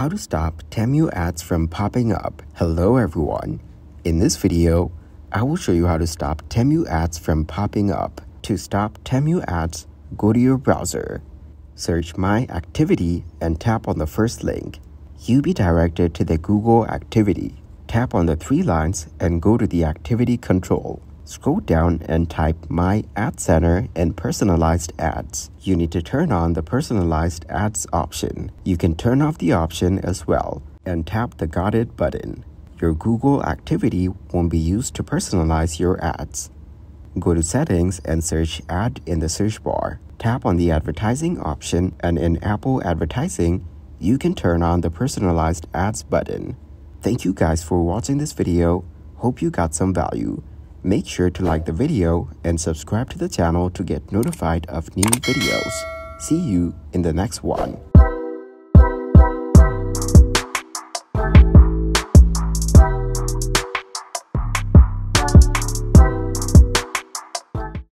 How to stop Temu ads from popping up. Hello everyone. In this video, I will show you how to stop Temu ads from popping up. To stop Temu ads, go to your browser. Search My Activity and tap on the first link. You'll be directed to the Google Activity. Tap on the three lines and go to the Activity Control. Scroll down and type My Ad Center and Personalized Ads. You need to turn on the Personalized Ads option. You can turn off the option as well and tap the Got It button. Your Google activity won't be used to personalize your ads. Go to Settings and search Ad in the search bar. Tap on the Advertising option and in Apple Advertising, you can turn on the Personalized Ads button. Thank you guys for watching this video. Hope you got some value. Make sure to like the video and subscribe to the channel to get notified of new videos. See you in the next one.